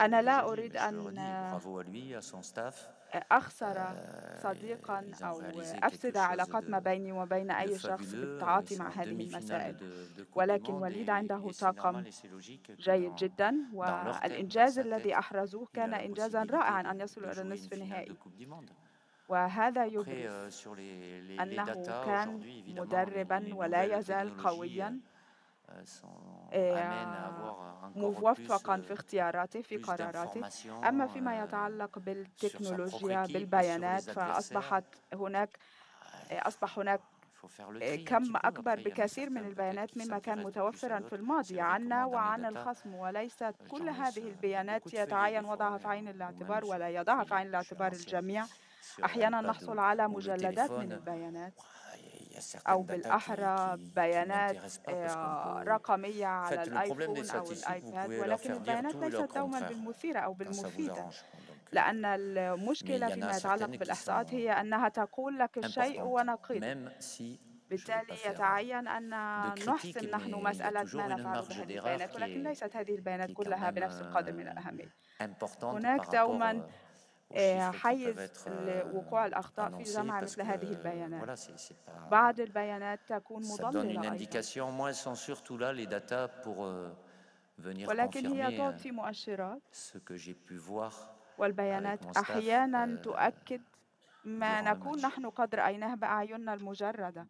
أنا لا أريد أن أخسر صديقا أو أفسد علاقات ما بيني وبين أي شخص بالتعاطي مع هذه المسائل. ولكن وليد عنده طاقم جيد جدا والإنجاز الذي أحرزوه كان إنجازا رائعا أن يصل إلى النصف النهائي. وهذا يبرز أنه كان مدربا ولا يزال قويا. موظف في اختياراته في قراراته أما فيما يتعلق بالتكنولوجيا بالبيانات فأصبحت هناك أصبح هناك كم أكبر بكثير من البيانات مما كان متوفرا في الماضي عنا وعن الخصم وليست كل هذه البيانات يتعين وضعها في عين الاعتبار ولا يضعها في عين الاعتبار الجميع أحيانا نحصل على مجلدات من البيانات أو بالأحرى بيانات آه، رقمية على الآيفون أو الآيباد ولكن البيانات ليست دوما بالمثيرة أو بالمفيدة. لأن المشكلة فيما يتعلق بالأحصاءات هي أنها تقول لك الشيء ونقيض بالتالي يتعين أن نحسن نحن مسألة ما نفعل بهذه البيانات ولكن ليست هذه البيانات كلها بنفس القدر من الأهمية. هناك دوما حيز وقوع الاخطاء في جمع مثل هذه البيانات بعض البيانات تكون مضلله ولكن هي تعطي مؤشرات والبيانات أحيانا تؤكد ما نكون نحن قد رايناه باعيننا المجرده